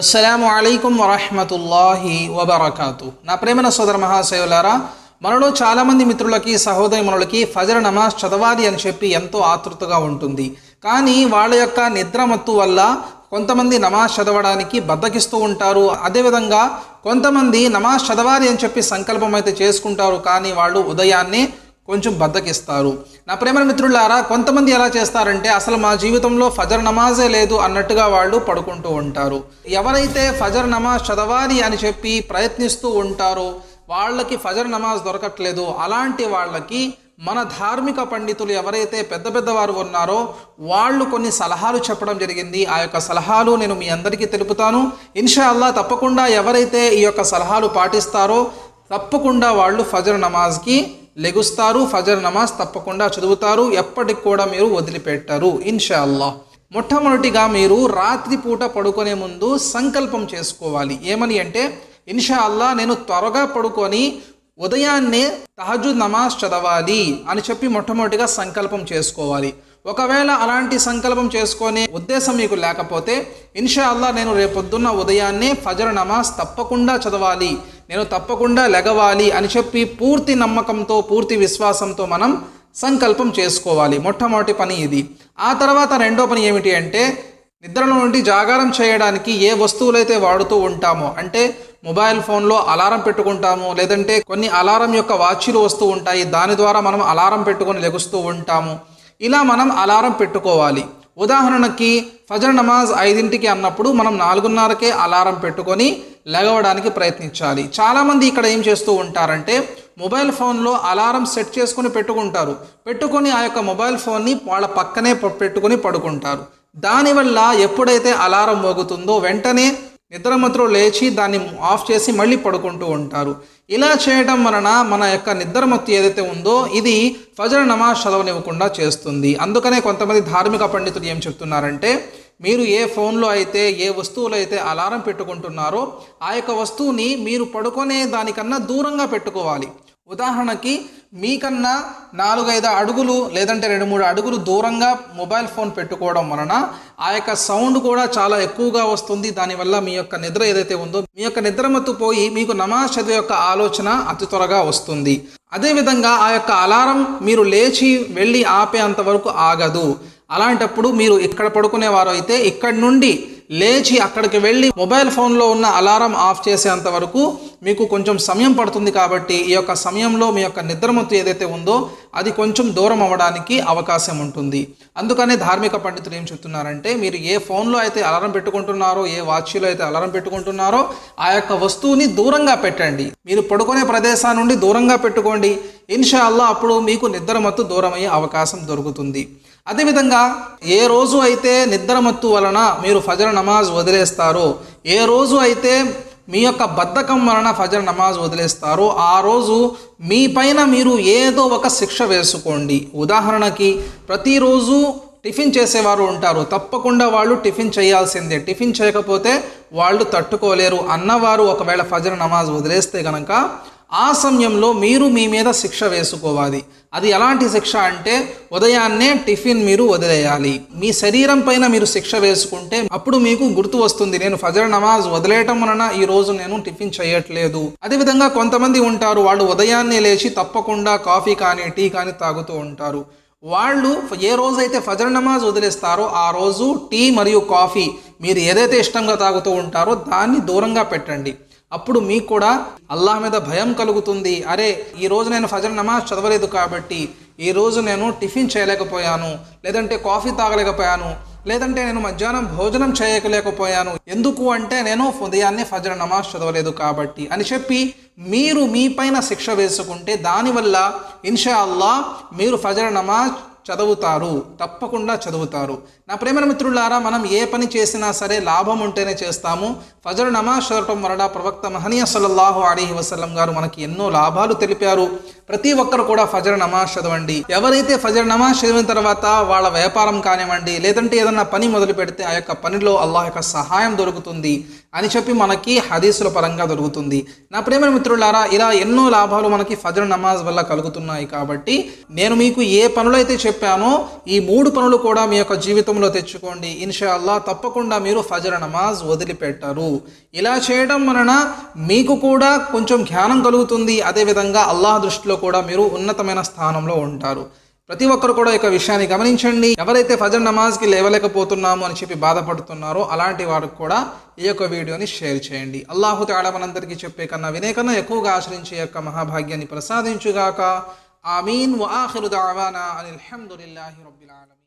అస్సలాము అలైకుం వరహమతుల్లాహి వబర్కాతు. నా ప్రేమన సోదర మహాశయులారా మనలో చాలామంది మిత్రులకి సహోదరి మనులకి ఫజర్ నమాజ్ చదవాలి అని చెప్పి ఎంతో ఆతృతగా ఉంటుంది. కానీ వాళ్ళ యొక్క నిద్రమత్తు వల్ల కొంతమంది నమాజ్ చదవడానికి బద్దకిస్తూ ఉంటారు. అదేవిధంగా కొంతమంది నమాజ్ చదవాలి అని చెప్పి సంకల్పం అయితే చేసుకుంటారు. కానీ వాళ్ళు ఉదయాన్నే కొంచెం బద్దకిస్తారు. నా ప్రేమ మిత్రులారా కొంతమంది ఎలా చేస్తారంటే అసలు మా జీవితంలో ఫజర్ నమాజే లేదు అన్నట్టుగా వాళ్ళు పడుకుంటూ ఉంటారు. ఎవరైతే ఫజర్ నమాజ్ చదవాలి అని చెప్పి ప్రయత్నిస్తూ ఉంటారో వాళ్ళకి ఫజర్ నమాజ్ దొరకట్లేదు. అలాంటి వాళ్ళకి మన ధార్మిక పండితులు ఎవరైతే పెద్ద పెద్దవారు ఉన్నారో వాళ్ళు కొన్ని సలహాలు చెప్పడం జరిగింది. ఆ యొక్క సలహాలు నేను మీ అందరికీ తెలుపుతాను. ఇన్షా అల్లా తప్పకుండా ఎవరైతే ఈ యొక్క సలహాలు పాటిస్తారో తప్పకుండా వాళ్ళు ఫజర్ నమాజ్కి లెగుస్తారు ఫజర్ నమాజ్ తప్పకుండా చదువుతారు ఎప్పటికి కూడా మీరు వదిలిపెట్టారు ఇన్షాల్లా మొట్టమొదటిగా మీరు రాత్రిపూట పడుకునే ముందు సంకల్పం చేసుకోవాలి. ఏమని అంటే ఇన్షా అల్లా నేను త్వరగా పడుకొని ఉదయాన్నే తహజుద్ నమాజ్ చదవాలి అని చెప్పి మొట్టమొదటిగా సంకల్పం చేసుకోవాలి. ఒకవేళ అలాంటి సంకల్పం చేసుకునే ఉద్దేశం మీకు లేకపోతే ఇన్షా అల్లా నేను రేపొద్దున్న ఉదయాన్నే ఫజర్ నమాజ్ తప్పకుండా చదవాలి. నేను తప్పకుండా లెగవాలి అని చెప్పి పూర్తి నమ్మకంతో పూర్తి విశ్వాసంతో మనం సంకల్పం చేసుకోవాలి. మొట్టమొదటి పని ఇది. ఆ తర్వాత రెండో పని ఏమిటి అంటే నిద్రలో నుండి జాగారం చేయడానికి ఏ వస్తువులైతే వాడుతూ ఉంటామో అంటే మొబైల్ ఫోన్లో అలారం పెట్టుకుంటాము లేదంటే కొన్ని అలారం యొక్క వాచ్లు వస్తూ ఉంటాయి దాని ద్వారా మనం అలారం పెట్టుకొని లెగుస్తూ ఉంటాము. ఇలా మనం అలారం పెట్టుకోవాలి. ఉదాహరణకి ఫజర్ నమాజ్ ఐదింటికి అన్నప్పుడు మనం నాలుగున్నరకే అలారం పెట్టుకొని లెగవడానికి ప్రయత్నించాలి. చాలామంది ఇక్కడ ఏం చేస్తూ ఉంటారంటే మొబైల్ ఫోన్లో అలారం సెట్ చేసుకుని పెట్టుకుంటారు. పెట్టుకొని ఆ యొక్క మొబైల్ ఫోన్ని వాళ్ళ పక్కనే పెట్టుకుని పెట్టుకొని పడుకుంటారు. దానివల్ల ఎప్పుడైతే అలారం మోగుతుందో వెంటనే నిద్రమత్తులో లేచి దాన్ని ఆఫ్ చేసి మళ్ళీ పడుకుంటూ ఉంటారు. ఇలా చేయడం వలన మన యొక్క నిద్రమత్తు ఏదైతే ఉందో ఇది ఫజర్ నమాజ్ చదవనివ్వకుండా చేస్తుంది. అందుకనే కొంతమంది ధార్మిక పండితులు ఏం చెప్తున్నారంటే మీరు ఏ ఫోన్లో అయితే ఏ వస్తువులో అయితే అలారం పెట్టుకుంటున్నారో ఆ యొక్క వస్తువుని మీరు పడుకునే దానికన్నా దూరంగా పెట్టుకోవాలి. ఉదాహరణకి మీకన్నా నాలుగైదు అడుగులు లేదంటే రెండు మూడు అడుగులు దూరంగా మొబైల్ ఫోన్ పెట్టుకోవడం వలన ఆ యొక్క సౌండ్ కూడా చాలా ఎక్కువగా వస్తుంది. దానివల్ల మీ యొక్క నిద్ర ఏదైతే ఉందో మీ యొక్క నిద్రమత్తు పోయి మీకు నమాజ్ చదివే యొక్క ఆలోచన అతి త్వరగా వస్తుంది. అదేవిధంగా ఆ యొక్క అలారం మీరు లేచి వెళ్ళి ఆపేంత వరకు ఆగదు. అలాంటప్పుడు మీరు ఇక్కడ పడుకునేవారు అయితే ఇక్కడి నుండి లేచి అక్కడికి వెళ్ళి మొబైల్ ఫోన్లో ఉన్న అలారం ఆఫ్ చేసేంత వరకు మీకు కొంచెం సమయం పడుతుంది కాబట్టి ఈ యొక్క సమయంలో మీ యొక్క నిద్రమత్తు ఏదైతే ఉందో అది కొంచెం దూరం అవ్వడానికి అవకాశం ఉంటుంది. అందుకనే ధార్మిక పండితులు ఏం చెప్తున్నారంటే మీరు ఏ ఫోన్లో అయితే అలారం పెట్టుకుంటున్నారో ఏ వాచ్లో అయితే అలారం పెట్టుకుంటున్నారో ఆ యొక్క వస్తువుని దూరంగా పెట్టండి. మీరు పడుకునే ప్రదేశం నుండి దూరంగా పెట్టుకోండి. ఇన్షా అల్లా అప్పుడు మీకు నిద్రమత్తు దూరమయ్యే అవకాశం దొరుకుతుంది. అదేవిధంగా ఏ రోజు అయితే నిద్రమత్తు వలన మీరు ఫజర్ నమాజ్ వదిలేస్తారో ఏ రోజు అయితే మీ యొక్క బద్ధకం వలన ఫజర్ నమాజ్ వదిలేస్తారో ఆ రోజు మీ పైన మీరు ఏదో ఒక శిక్ష వేసుకోండి. ఉదాహరణకి ప్రతిరోజు టిఫిన్ చేసేవారు ఉంటారు. తప్పకుండా వాళ్ళు టిఫిన్ చేయాల్సిందే. టిఫిన్ చేయకపోతే వాళ్ళు తట్టుకోలేరు. అన్నవారు ఒకవేళ ఫజర్ నమాజ్ వదిలేస్తే కనుక ఆ సమయంలో మీరు మీ మీద శిక్ష వేసుకోవాలి. అది ఎలాంటి శిక్ష అంటే ఉదయాన్నే టిఫిన్ మీరు వదిలేయాలి. మీ శరీరం పైన మీరు శిక్ష వేసుకుంటే అప్పుడు మీకు గుర్తు వస్తుంది నేను ఫజర్ నమాజ్ వదిలేయటం వలన ఈ రోజు నేను టిఫిన్ చేయట్లేదు. అదేవిధంగా కొంతమంది ఉంటారు వాళ్ళు ఉదయాన్నే లేచి తప్పకుండా కాఫీ కానీ టీ కానీ తాగుతూ ఉంటారు. వాళ్ళు ఏ రోజైతే ఫజర్ నమాజ్ వదిలేస్తారో ఆ రోజు టీ మరియు కాఫీ మీరు ఏదైతే ఇష్టంగా తాగుతూ ఉంటారో దాన్ని దూరంగా పెట్టండి. అప్పుడు మీకు కూడా అల్లాహ్ మీద భయం కలుగుతుంది. అరే ఈ రోజు నేను ఫజర్ నమాజ్ చదవలేదు కాబట్టి ఈ రోజు నేను టిఫిన్ చేయలేకపోయాను లేదంటే కాఫీ తాగలేకపోయాను లేదంటే నేను మధ్యాహ్నం భోజనం చేయలేకపోయాను. ఎందుకు అంటే నేను ఉదయాన్నే ఫజర్ నమాజ్ చదవలేదు కాబట్టి అని చెప్పి మీరు మీ పైన శిక్ష వేసుకుంటే దానివల్ల ఇన్షా అల్లా మీరు ఫజర్ నమాజ్ చదువుతారు. తప్పకుండా చదువుతారు. నా ప్రేమ మిత్రులారా మనం ఏ పని చేసినా సరే లాభం ఉంటేనే చేస్తాము. ఫజర్ నమాజ్ చదవటం వలన ప్రవక్త మహనీయ సల్లల్లాహు అలీహి వసల్లం గారు మనకి ఎన్నో లాభాలు తెలిపారు. ప్రతి ఒక్కరు కూడా ఫజర్ నమాజ్ చదవండి. ఎవరైతే ఫజర్ నమాజ్ చదివిన తర్వాత వాళ్ళ వ్యాపారం కానివ్వండి లేదంటే ఏదన్నా పని మొదలు పెడితే ఆ యొక్క పనిలో అల్లాహ్ యొక్క సహాయం దొరుకుతుంది అని చెప్పి మనకి హదీసుల పరంగా దొరుకుతుంది. నా ప్రేమ మిత్రులారా ఇలా ఎన్నో లాభాలు మనకి ఫజర్ నమాజ్ వల్ల కలుగుతున్నాయి కాబట్టి నేను మీకు ఏ పనులైతే చెప్పి చెప్పానో ఈ మూడు పనులు కూడా మీ యొక్క జీవితంలో తెచ్చుకోండి. ఇన్షా అల్లా తప్పకుండా మీరు ఫజర్ నమాజ్ వదిలిపెట్టరు. ఇలా చేయడం వలన మీకు కూడా కొంచెం జ్ఞానం కలుగుతుంది. అదేవిధంగా అల్లాహ్ దృష్టిలో కూడా మీరు ఉన్నతమైన స్థానంలో ఉంటారు. ప్రతి ఒక్కరు కూడా ఈ యొక్క విషయాన్ని గమనించండి. ఎవరైతే ఫజర్ నమాజ్కి లేవలేకపోతున్నాము అని చెప్పి బాధపడుతున్నారో అలాంటి వారికి కూడా ఈ యొక్క వీడియోని షేర్ చేయండి. అల్లాహు ఆడమనందరికీ మనందరికీ చెప్పే కన్నా వినే కన్నా ఎక్కువగా ఆచరించే యొక్క మహాభాగ్యాన్ని ప్రసాదించుగాక. آمين وآخر دعوانا أن الحمد لله رب العالمين.